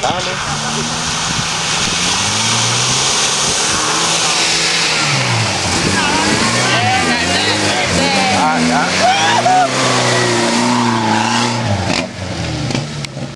entrar, né?